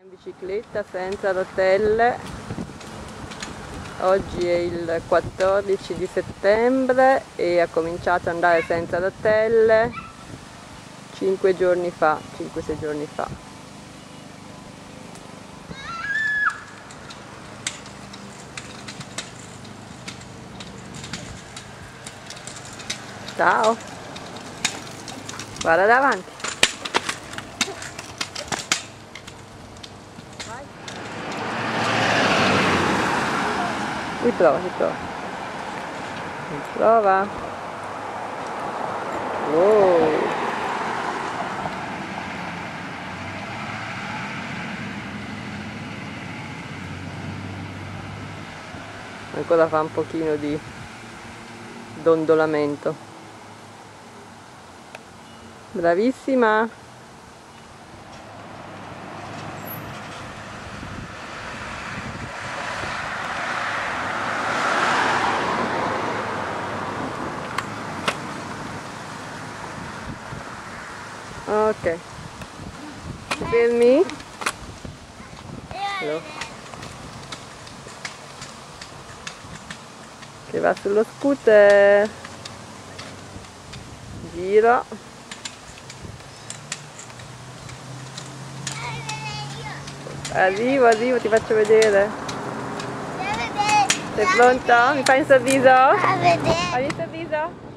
In bicicletta senza rotelle, oggi è il 14 di settembre e ha cominciato ad andare senza rotelle 5 giorni fa, 5-6 giorni fa. Ciao! Guarda davanti! Riprova, riprova. Riprova. Wow. Ancora fa un pochino di dondolamento. Bravissima! Ok. Film me? Hello. Che va sullo scooter. Giro. Arrivo, arrivo, ti faccio vedere. Sei pronto? Mi fai un sorriso? A vedere. Fai un sorriso?